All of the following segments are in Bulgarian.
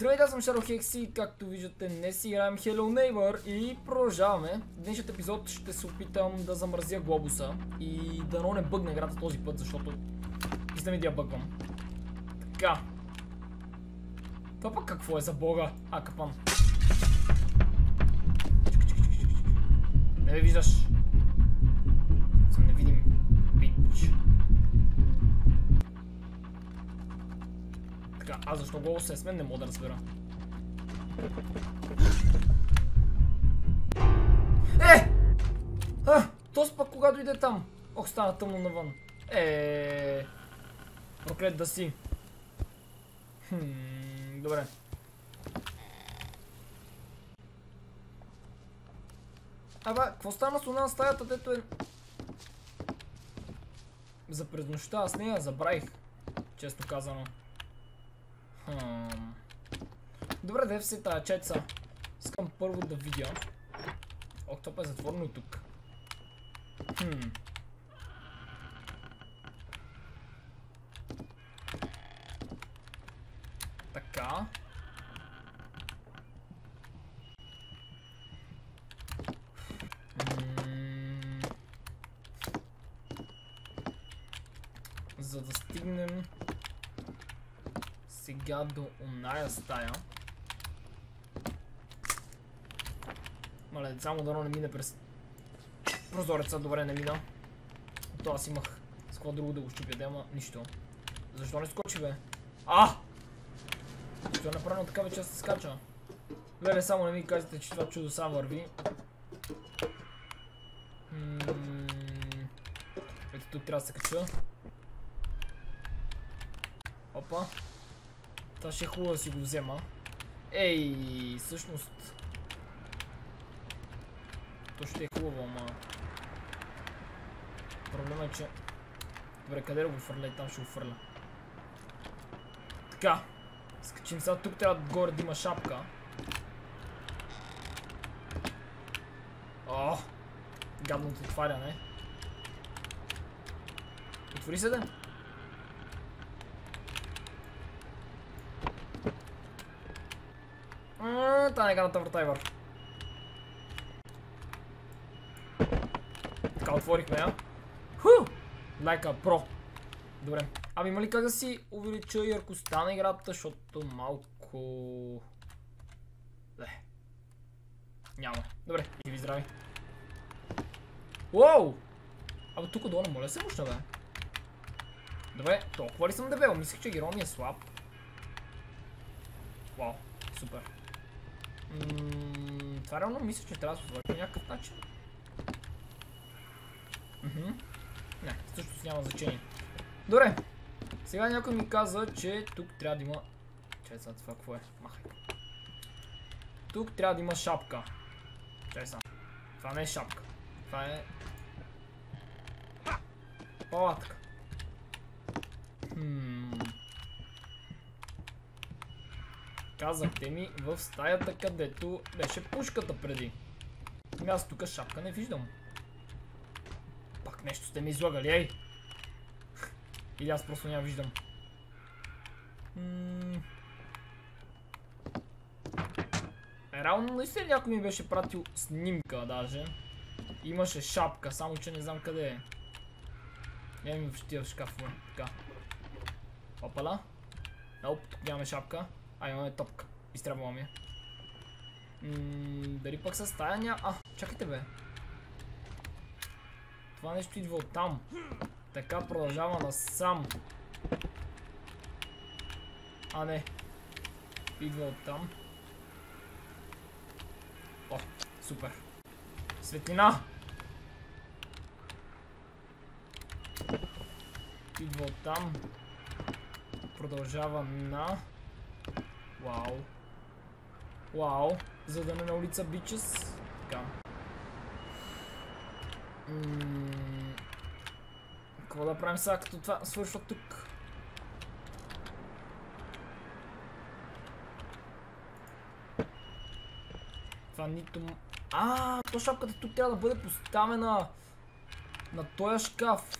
Здравейте, аз съм Шаро Хекси, както виждате днес играем Hello Neighbor и продължаваме. В днешният епизод ще се опитам да замразя глобуса и да не бъгне играта този път, защото писна ми да я бъгвам. Така. Това пък какво е за бога? А, капан. Не ме виждаш. А защо голос се е с мен, не мога да разбера. Е! А, този пък кога дойде там? Ох, стана тъмно навън. Е, проклет да си. Хм, добре. Абе, какво стана с една стаята, дето е... За през нощта, аз не я забравих. Често казано. Хм. Добре, да е все тая чеца. Искам първо да видя. Ох, това е затворено тук. Хм. Така. За да стигнем сега до оная стая. Мале, само дано не мине през прозореца. Добре, не мина. То аз имах с какво друго да го щупя, да ама нищо. Защо не скочи, бе? А! Защо е направено така вече се скача? Леле, само не ми казвате, че това чудо сам върви. Ето тук трябва да се кача. Опа. Това ще е хубаво да си го взема. Ей, всъщност... То ще е хубаво, ама... Проблема е, че... Добре, къде да го фърля и там ще го фърля. Така. Скачим сега. Тук трябва горе да има шапка. О! Гадното отваряне. Отвори се да. Та е гадната врата Ивар. Така отворихме я. Ху! Лайка про. Добре. Ами има ли как да си увелича яркостта на играта, защото малко... Не. Няма. Добре, живи здрави. Уоу! Абе тук долу не моля се мощна бе. Добре, толкова ли съм дебел? Мислих, че героя ми е слаб. Вау, супер. Ммм, това реално мисля, че трябва да се отвори по някакъв начин. Не, също си няма значение. Добре. Сега някой ми каза, че тук трябва да има... Чай сега това какво е? Махай. Тук трябва да има шапка. Чай сега. Това не е шапка. Това е... Палатка. Хммм... Казахте ми в стаята, където беше пушката преди. Ами аз тук шапка не виждам. Пак нещо сте ми излагали, ей! Или аз просто няма виждам. Е, реално наистина някой ми беше пратил снимка даже. Имаше шапка, само че не знам къде е. Я ми в тия шкафове. Така. Опала. Оп, тук нямаме шапка. А, имаме топка. Изтребвала ми. Дали пък с тая ня... А, чакайте бе. Това нещо идва от там. Така продължава насам. А, не. Идва от там. О, супер. Светлина! Идва от там. Продължава на... Вау. Вау. За да не на улица бичес. Така. Какво да правим сега, като това свършва тук? Това нито... А, то шапката тук трябва да бъде поставена на този шкаф.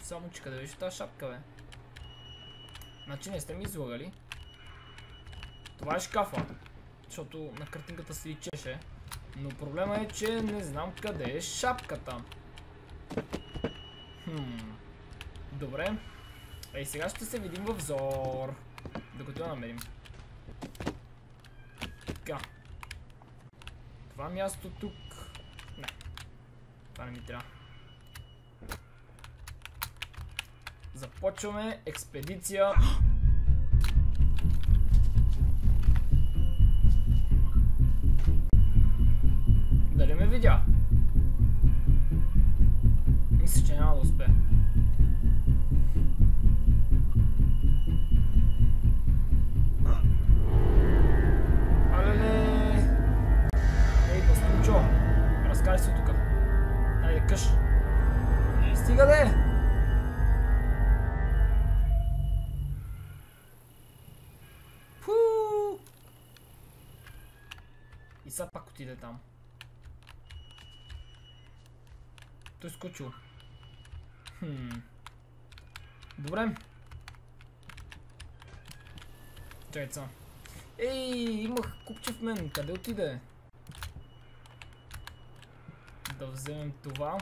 Само че къде беше тази шапка, бе? Значи не сте ми излагали. Това е шкафа. Защото на картинката се личеше. Но проблема е, че не знам къде е шапката. Хм. Добре. Ей, сега ще се видим в взор. Докато я намерим. Така. Това място тук... Не. Това не ми трябва. Започваме експедиция. Дали ме видя? там. Той е скочил. Хм. Добре. Чайца. Ей, имах купче в мен. Къде отиде? Да вземем това.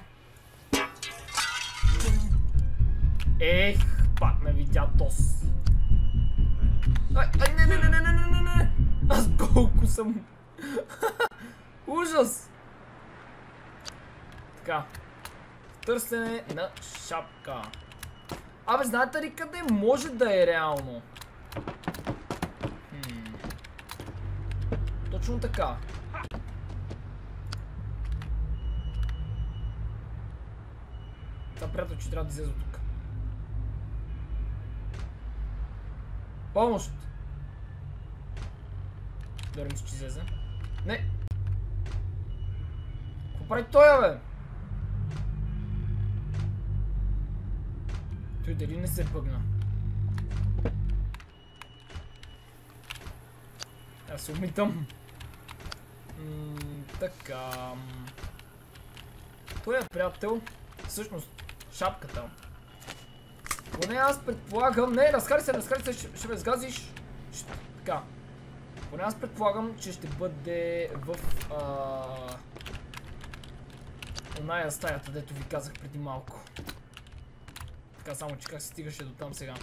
Ех, пак ме видя тос. Ай, ай, не, не, не, не, не, не, не. Аз колко съм Ужас! Така. Търсене на шапка. Абе, знаете ли къде може да е реално? Точно така. Това приятел, че трябва да излезе от тук. Помощ! Дори мисля, че излезе. Не! Прави той, бе? Той дали не се бъгна? Аз се умитам. Така. Той е приятел. Всъщност, шапката. Поне аз предполагам... Не, разкари се, разкари се, ще, ще ме сгазиш. Така. Поне аз предполагам, че ще бъде в... А... Оная стаята, дето ви казах преди малко. Така, само че как се стигаше до там сега.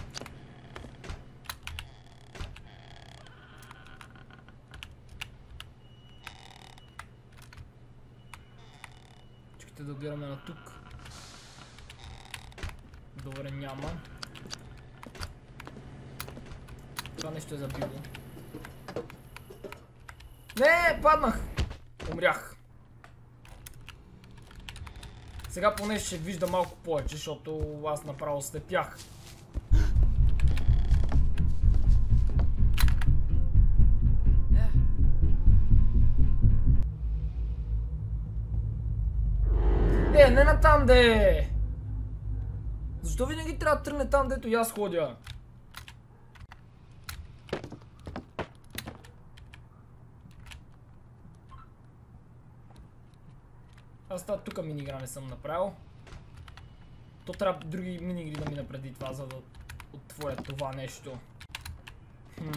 Чакайте да гледаме на тук. Добре, няма. Това нещо е забило. Не, паднах! Умрях. Сега поне ще вижда малко повече, защото аз направо слепях. Е, не на там де! Защо винаги трябва да тръгне там, дето и аз ходя? Аз тази тук минигра не съм направил. То трябва други минигри да мина преди това, за да отворя това нещо. Хм.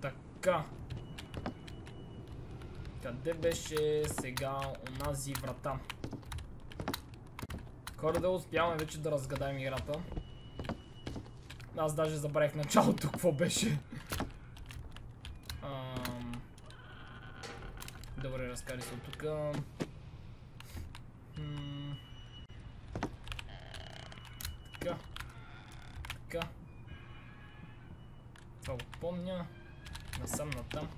Така. Къде беше сега онази врата? Хора да успяваме вече да разгадаем играта. Аз даже забравих началото какво беше. Ам... Добре, разкари от тук. Така. Така. Това го помня. Насам натам.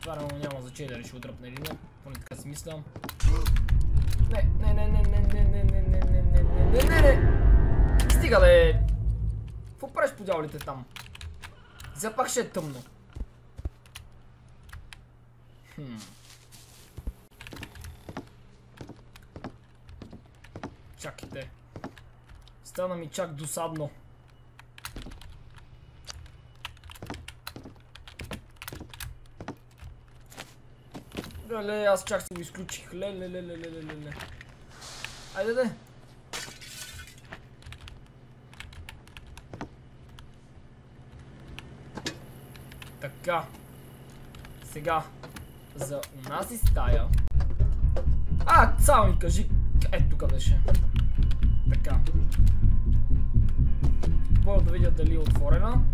Това реално няма значение дали ще удръпне или не. Поне така си мисля. Не, не, не, не, не, не, не, не, не, не, не, не, не, не. Стига бе. Какво правиш по дяволите там? За пак ще е тъмно. Хм. Чакайте. Стана ми чак досадно. Леле, аз чак си го изключих. Леле, леле, леле, леле. Айде, де. Така. Сега. За унази стая. А, само ми кажи. Тук беше. Така. Първо да видя дали е отворена.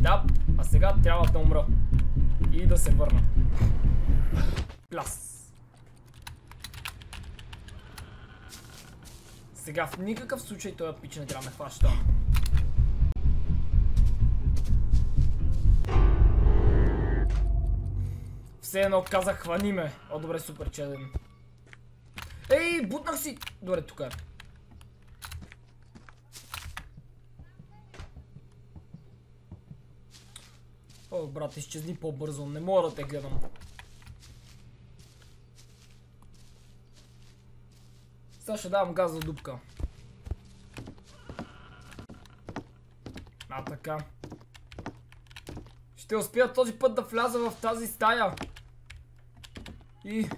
Да, а сега трябва да умра. И да се върна. Пляс. Сега в никакъв случай този пич не трябва да ме хваща. Все едно казах хвани ме. О, добре, супер чеден. Ей, бутнах си! Добре, тук е. О, брат, изчезни по-бързо. Не мога да те гледам. Сега ще давам газ за дупка. А, така. Ще успея този път да вляза в тази стая. И...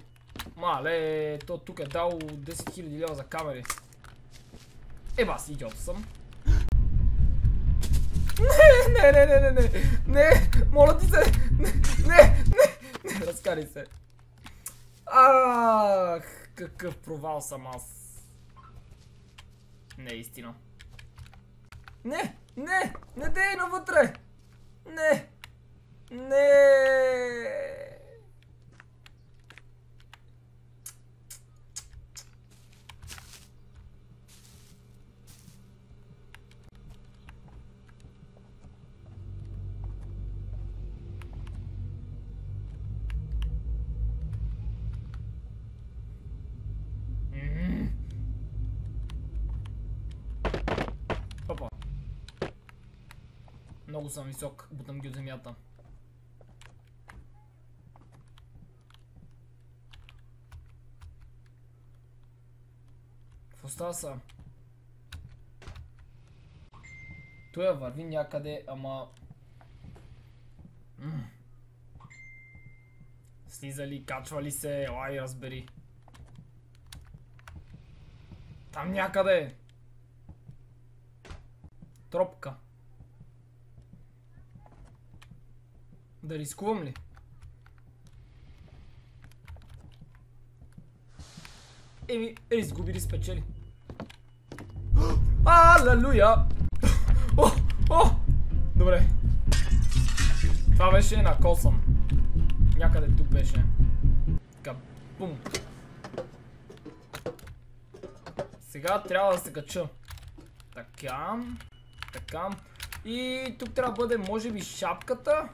Мале, то тук е дал 10 000 лева за камери. Еба, аз идиот съм. Не, не, не, не, не, не, не, моля ти се, не, не, не, не, разкари се. Ах, какъв провал съм аз. Не е истина. Не, не, не дей навътре. Не, не. Много съм висок, бутам ги от земята. Какво става са? Той върви някъде, ама... М. Слиза ли, качва ли се, елай разбери. Там някъде. Тропка. Да рискувам ли? Еми, изгуби ли спечели? Алелуя! О, о! Добре. Това беше на косъм. Някъде тук беше. Така, бум. Сега трябва да се кача. Така. Така. И тук трябва да бъде, може би, шапката.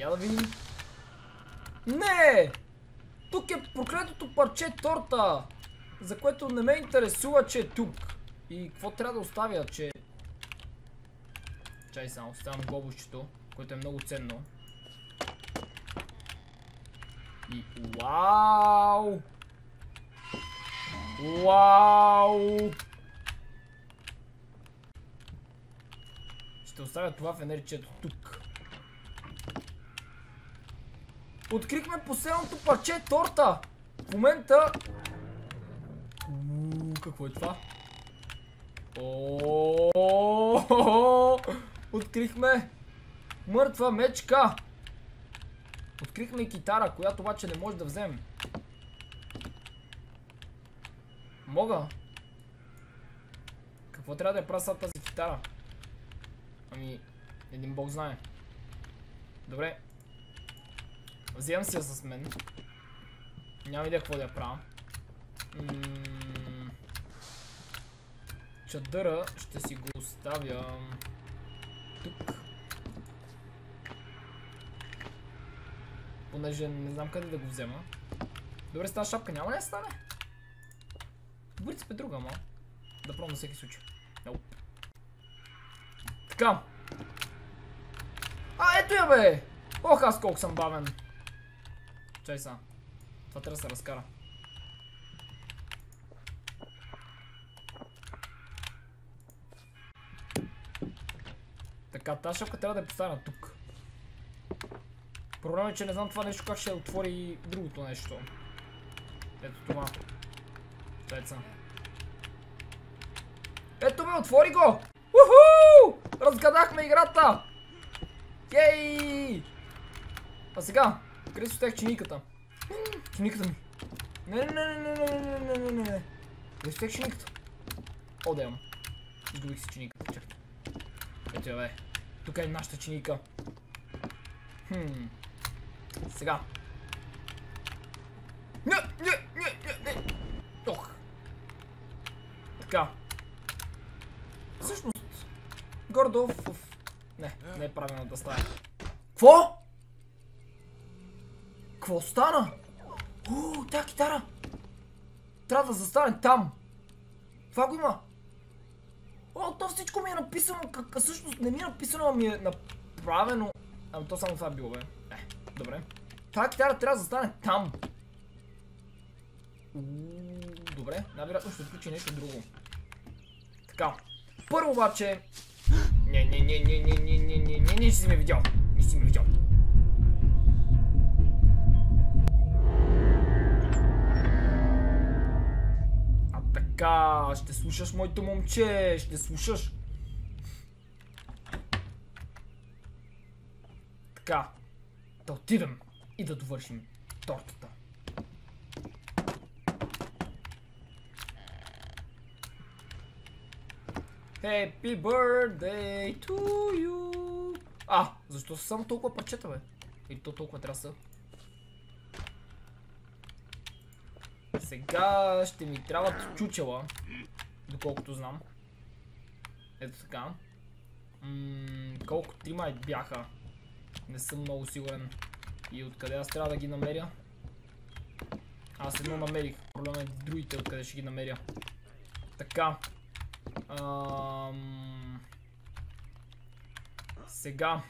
Я да видим. Не! Тук е проклетото парче торта, за което не ме интересува, че е тук. И какво трябва да оставя, че... Чай само, оставям глобущето, което е много ценно. И вау! Вау! Ще оставя това в енерчето тук. Открихме последното парче торта! В момента... Ууу, какво е това? Открихме мъртва мечка! Открихме и китара, която обаче не може да вземем. Мога. Какво трябва да я правя тази китара? Ами, един бог знае. Добре. Вземам я с мен. Няма идея какво да я правя. Чадъра ще си го оставя тук. Понеже не знам къде да го взема. Добре, с тази шапка няма ли да стане? В принцип е друга, ама. Да пробвам на всеки случай. Така. А, ето я бе! Ох, аз колко съм бавен. Чай са. Това трябва да се разкара. Така, тази шапка трябва да е поставена тук. Проблемът е, че не знам това нещо как ще отвори другото нещо. Ето това. Чайца. Ето бе, отвори го! Уху! Разгадахме играта! Ей! А сега, къде си оставих чиниката? Чиниката ми. Не, не, не, не, не, не, не, не, не, не. Къде си оставих чиниката? О, да имам. Изгубих си чиниката, чакай. Ето я бе. Тук е нашата чиника. Хм. Сега. Не, не, не, не, не. Ох. Така. Всъщност, гордо в... Не, не е правилната стая. Кво? Кво стана? Уу, тя китара! Трябва да застане там! Това го има! О, то всичко ми е написано, как, всъщност не ми е написано, а ми е направено. Ами то само това е било, бе. Е, добре. Това китара трябва да застане там. Добре, най-вероятно ще включи нещо друго. Така. Първо обаче... Не, не, не, не, не, не, не, не, не, не си ме видял. Не си ме видял. Така, ще слушаш моето момче, ще слушаш. Така, да отидем и да довършим тортата. Happy birthday to you! А, защо са само толкова парчета, бе? Или то толкова трябва са? Сега ще ми трябват чучела, доколкото знам. Ето така. Колко трима бяха? Не съм много сигурен. И откъде аз трябва да ги намеря? Аз едно намерих. Проблема е другите откъде ще ги намеря. Така. Сега.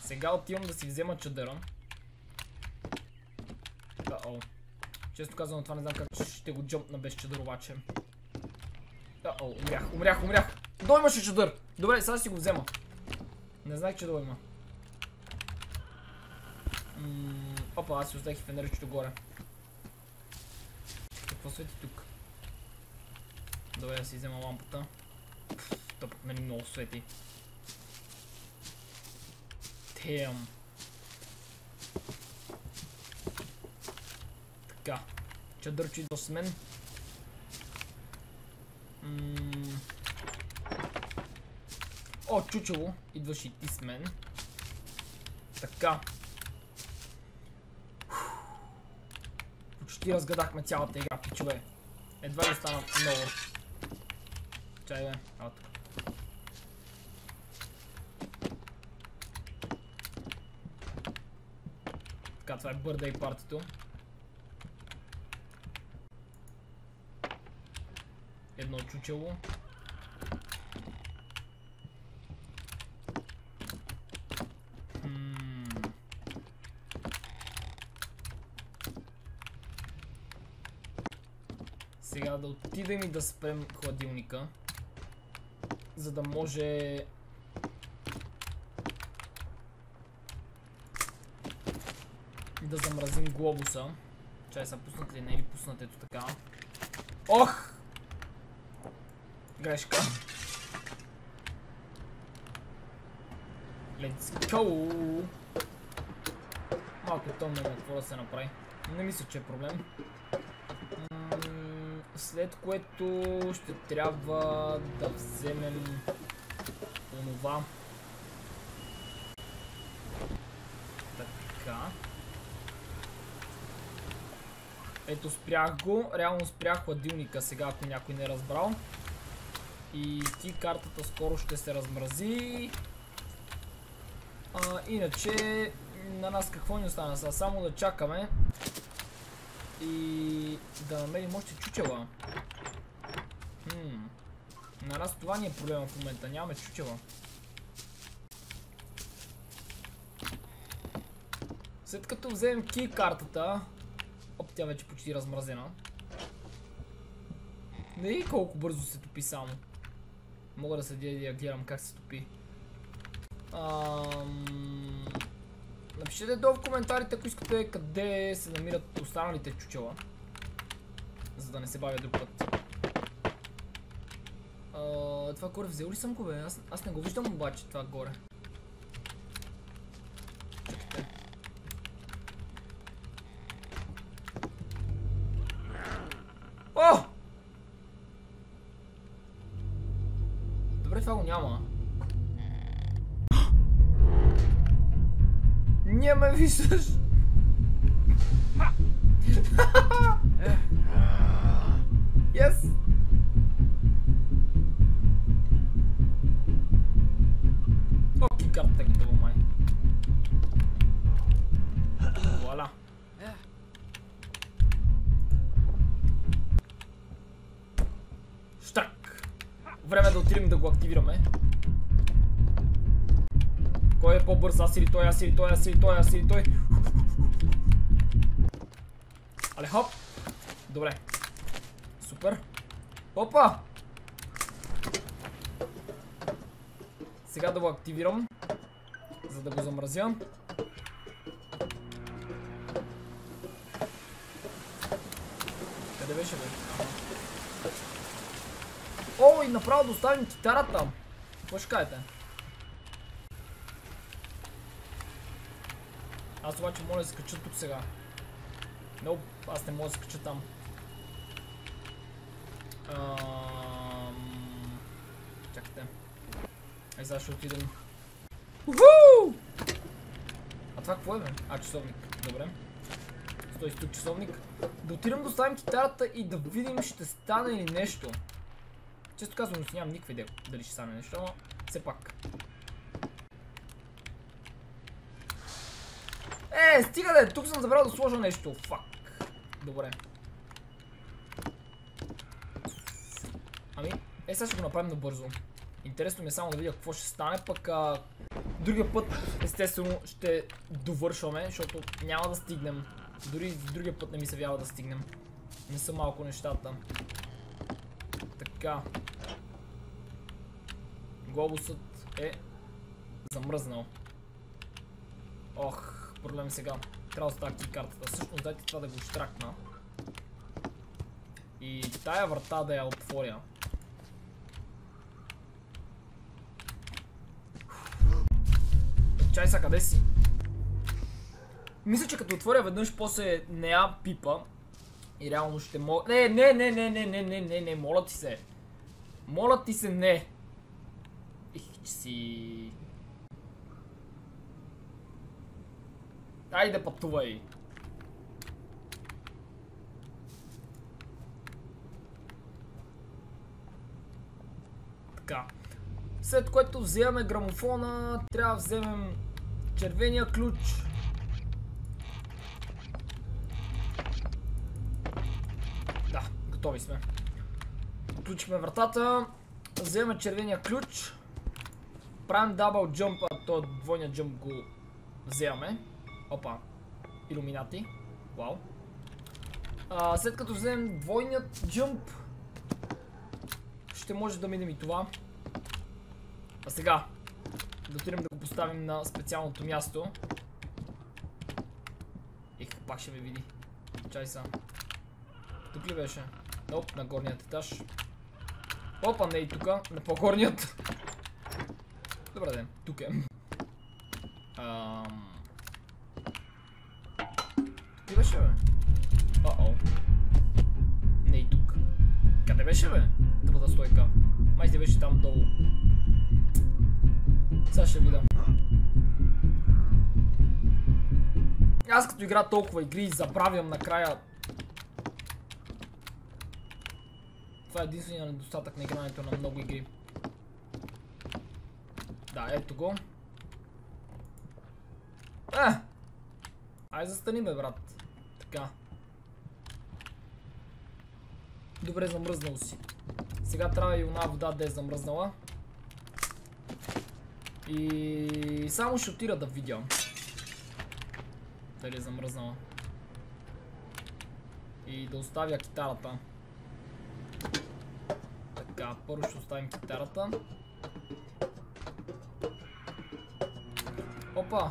Сега отивам да си взема чадъра. Да-о. Често казвам това не знам как ще го джъмпна без чадър обаче. Да-о, умрях, умрях, умрях. Долу имаше чадър. Добре, сега си го взема. Не знаех, че долу има. опа, аз си оставих фенерчето горе. Какво свети тук? Добре да си взема лампата. Пък нали много свети. Тем. Така. Чадърчо идва с мен. О, чучело. Идваш и ти с мен. Така. Почти разгадахме цялата игра, пичове. Едва ли стана много. Чай бе, а. Така, това е бърда и партито. Едно чучело. Сега да отидем и да спрем хладилника за да може да замразим глобуса. Чай са пуснат ли? Не или пуснат ето така. Ох! Грешка. Let's go! Малко тъмно какво да се направи. Не мисля, че е проблем след което ще трябва да вземем онова. Така. Ето спрях го, реално спрях хладилника сега, ако някой не е разбрал. И ти картата скоро ще се размрази. А, иначе на нас какво ни остана сега? Само да чакаме и да намерим още чучела. Хм. На нас това ни е проблема в момента. Нямаме чучела. След като вземем ки картата, оп, тя вече почти размразена. Не и колко бързо се топи само. Мога да седя и как се топи. Напишете долу в коментарите, ако искате къде се намират останалите чучела. за да не се бавя друг път. Това горе взел ли съм го бе? Аз не го виждам обаче това горе. piece of Аз или той, аз или той, аз или той. Але хоп! Добре. Супер. Опа! Сега да го активирам. За да го замразя. Къде беше бе? О, и направо да оставим китарата. Какво ще кажете? Аз обаче моля да скача тук сега. Nope, аз не мога да скача там. Ам... Чакайте. Ай, сега ще отидем. Уху! А това какво е, бе? А, часовник. Добре. Стой тук часовник. Да отидем да оставим китарата и да видим ще стане ли нещо. Често казвам, си нямам никаква идея дали ще стане нещо, но все пак. Е, стига да е, тук съм забрал да сложа нещо. Фак. Добре. Ами, е сега ще го направим набързо. Интересно ми е само да видя какво ще стане, пък другия път естествено ще довършваме, защото няма да стигнем. Дори другия път не ми се вява да стигнем. Не са малко нещата. Така. Глобусът е замръзнал. Ох, проблем сега. Трябва да стакти картата. Всъщност дайте това да го штракна. И тая врата да я отворя. Чай са, къде си? Мисля, че като отворя веднъж, после не я пипа. И реално ще мога... Не, не, не, не, не, не, не, не, не, моля ти се. Моля ти се, не. Их, си... Айде пътувай. Така. След което вземаме грамофона, трябва да вземем червения ключ. Да, готови сме. Отключихме вратата, вземем червения ключ. Правим дабл джъмпа, то двойния джъмп го вземаме. Опа, иллюминати. Вау. А, след като вземем двойният джъмп, ще може да минем и това. А сега, да отидем да го поставим на специалното място. Ех, пак ще ме види. Чай са. Тук ли беше? Оп, на горният етаж. Опа, не и тука, на по-горният. Добре ден, тук е. Ам... Ли беше, бе? О-о. Не и тук. Къде беше, бе? Тъпата стойка. Май си беше там долу. Сега ще видя. Аз като игра толкова игри забравям накрая. Това е единствения недостатък на игрането на много игри. Да, ето го. Е! Ай застани бе, брат. Така. Добре, замръзнал си. Сега трябва и една вода да е замръзнала. И само ще отида да видя. Дали е замръзнала. И да оставя китарата. Така, първо ще оставим китарата. Опа!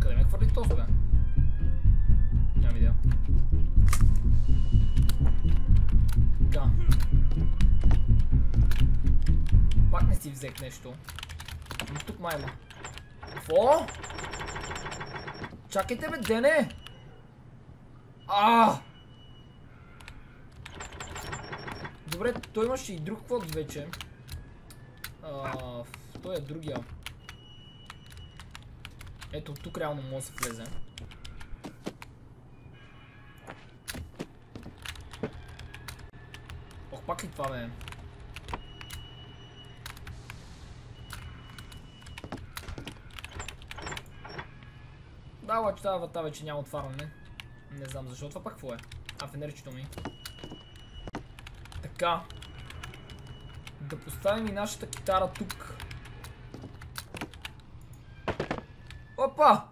Къде ме хвърли този, бе? Видео. Така. Пак не си взех нещо. Но тук май има. Какво? Чакайте бе, Дене! А! Добре, той имаше и друг квот вече. А, той е другия. Ето, тук реално може да се влезе. Пак ли това бе? Да, обаче тази врата вече няма отваряне. Не знам защо. Това пак какво е? А, фенерчето ми. Така. Да поставим и нашата китара тук. Опа!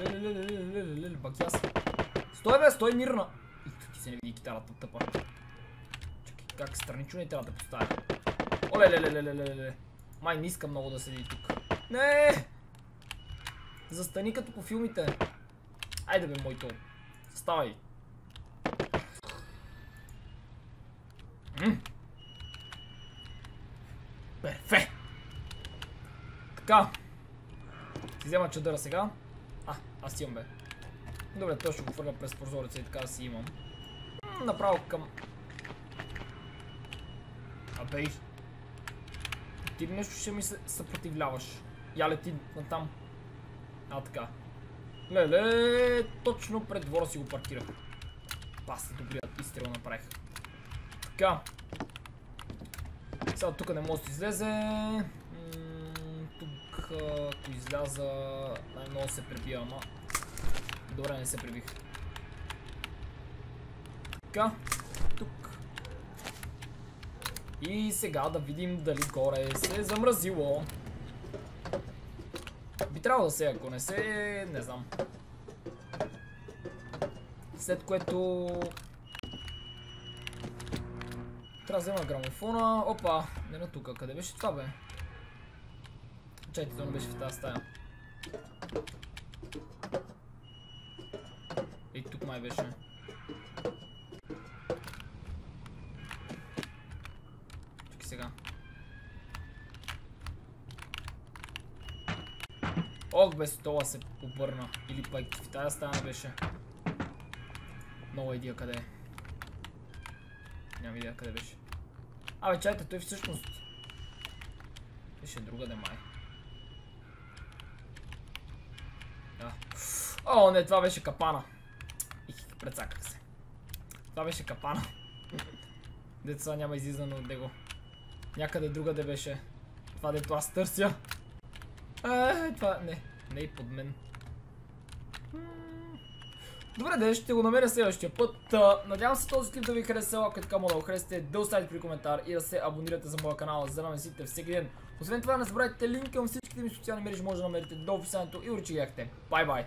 Леле, бакяс. Стой бе, стой мирно. Китарата тъпа. Чакай, как странично не трябва да поставя. Оле, ле, ле, ле, ле, ле. Май не иска много да седи тук. Не! Застани като по филмите. Айде бе, моето. Ставай. Перфе! Така. Си взема чадъра сега. А, аз имам бе. Добре, той ще го хвърля през прозореца и така да си имам. Направо към... Абей. Ти нещо ще ми се съпротивляваш? Я лети натам. А, така. Леле, точно пред двора си го паркирах. Пас, добрият изстрел направих. Така. Сега тук не може да излезе. Тук, ако изляза, най-много се пребия, ама... Добре, не се пребих. Така, тук. И сега да видим дали горе се е замразило. Би трябвало да се, ако не се, не знам. След което... Трябва да взема грамофона. Опа, не на тука. Къде беше това бе? Чайте, то не беше в тази стая. И тук май беше. Сега. Ох, без стола се обърна. Или пък в тази стая не беше. Много идея къде е. Нямам идея къде беше. Абе, чайте, той всъщност... Беше друга де май. О, не, това беше капана. Их, прецаках се. Това беше капана. Деца няма излизано от него. Някъде друга де беше. Това дето аз търся. Е, това не. Не и под мен. Добре, де, ще го намеря следващия път. Надявам се този клип да ви хареса, ако е така моля да го харесате, да оставите при коментар и да се абонирате за моя канал, за да ме сите всеки ден. Освен това, не забравяйте линк към всичките ми социални мрежи, може да намерите до описанието и уричи Бай бай!